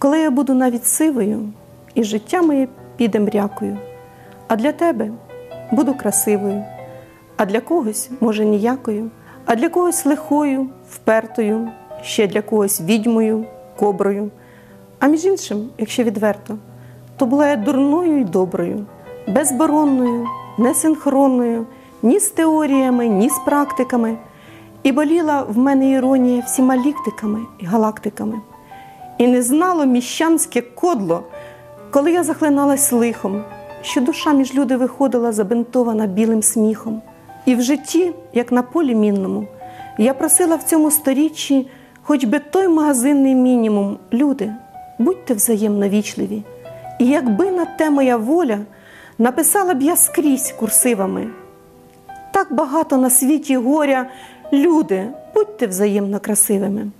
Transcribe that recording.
Коли я буду навіть сивою, і життя моє піде мрякою, а для тебе буду красивою, а для когось, може, ніякою, а для когось лихою, впертою, ще для когось відьмою, коброю. А між іншим, якщо відверто, то була я дурною і доброю, безборонною, несинхронною, ні з теоріями, ні з практиками, і боліла в мене іронія всіма ліктиками і галактиками. І не знало міщанське кодло, коли я захлиналась лихом, що душа між люди виходила забинтована білим сміхом. І в житті, як на полі мінному, я просила в цьому сторіччі хоч би той магазинний мінімум, люди, будьте взаємно вічливі. І якби на те моя воля, написала б я скрізь курсивами. Так багато на світі горя, люди, будьте взаємно красивими.